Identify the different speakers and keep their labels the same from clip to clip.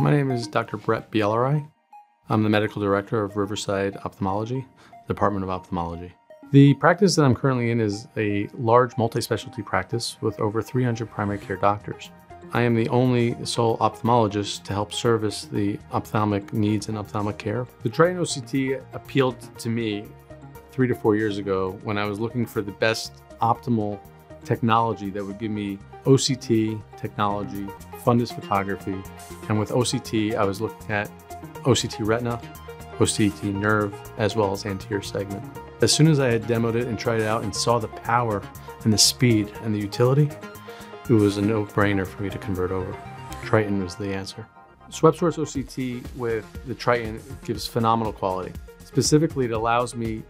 Speaker 1: My name is Dr. Brett Bielory. I'm the medical director of Riverside Ophthalmology, Department of Ophthalmology. The practice that I'm currently in is a large multi-specialty practice with over 300 primary care doctors. I am the only sole ophthalmologist to help service the ophthalmic needs and ophthalmic care. The Triton OCT appealed to me three to four years ago when I was looking for the best optimal technology that would give me OCT technology, fundus photography, and with OCT, I was looking at OCT retina, OCT nerve, as well as anterior segment. As soon as I had demoed it and tried it out and saw the power and the speed and the utility, it was a no-brainer for me to convert over. Triton was the answer. Swept Source OCT with the Triton gives phenomenal quality. Specifically, it allows me,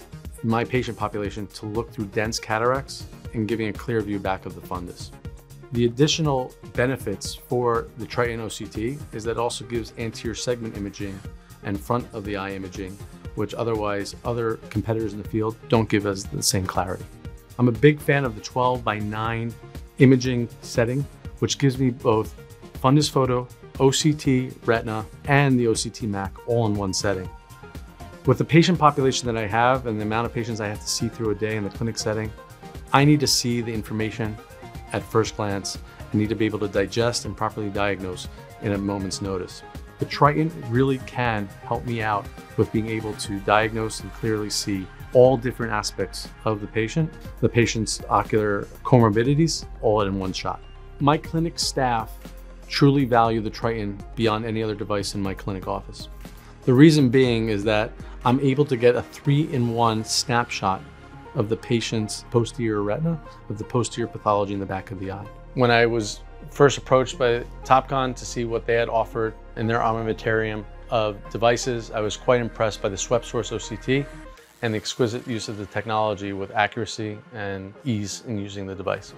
Speaker 1: my patient population, to look through dense cataracts and giving a clear view back of the fundus. The additional benefits for the Triton OCT is that it also gives anterior segment imaging and front of the eye imaging, which otherwise other competitors in the field don't give us the same clarity. I'm a big fan of the 12 by 9 imaging setting, which gives me both fundus photo, OCT retina, and the OCT MAC all in one setting. With the patient population that I have and the amount of patients I have to see through a day in the clinic setting, I need to see the information at first glance and need to be able to digest and properly diagnose in a moment's notice. The Triton really can help me out with being able to diagnose and clearly see all different aspects of the patient, the patient's ocular comorbidities, all in one shot. My clinic staff truly value the Triton beyond any other device in my clinic office. The reason being is that I'm able to get a three-in-one snapshot of the patient's posterior retina, of the posterior pathology in the back of the eye. When I was first approached by Topcon to see what they had offered in their armamentarium of devices, I was quite impressed by the Swept Source OCT and the exquisite use of the technology with accuracy and ease in using the device.